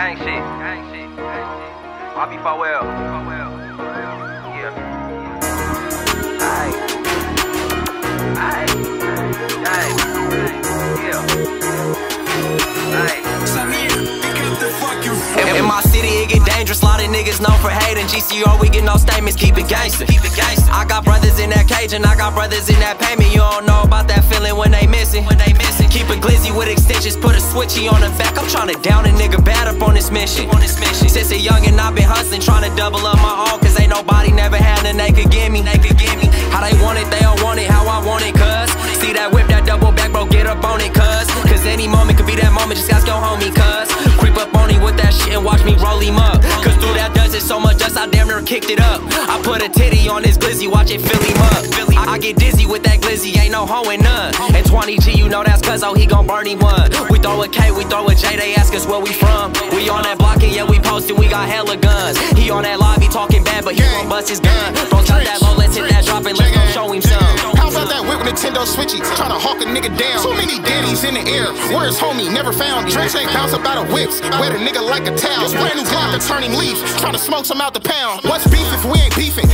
Gang shit. Gang shit. Yeah. Aight. Aight. Aight. Yeah. In, in my city, it get dangerous. Lot of niggas known for hating. GCR, we get no statements. Keep it gangster. Keep it gangster. I got brothers in that cage and I got brothers in that payment. You don't know about that feeling when they missing. When they missing. Extensions. Put a switchy on the back. I'm trying to down a nigga bad up on this mission. On this mission. Since a youngin', I've been hustling, trying to double up my own. Cause ain't nobody never had and they could give me. They could give me. How they want it, they don't want it. How I want it, cuz. See that whip, that double back, bro. Get up on it, cuz. Cause any moment could be that moment. Just gotta go homie, cuz. Creep up on him with that shit and watch me roll him up. I damn near kicked it up. I put a titty on this glizzy, watch it fill him up. I, I get dizzy with that glizzy, ain't no hoe in none. And Twanny G, you know that's cuz oh, he gon' burn him one. We throw a K, we throw a J, they ask us where we from. We on that block and yeah, we posted, we got hella guns. He on that lobby talking bad, but he gon' bust his gun. Don't drop that low, let's hit that Nintendo Switchy? Tryna hawk a nigga down. So many daddies in the air. Where's homie? Never found. Drench ain't bounce up out of whips. Wet a nigga like a towel. Brand new Glock a turning leaf. to smoke some out the pound. What's beef if we ain't beefing?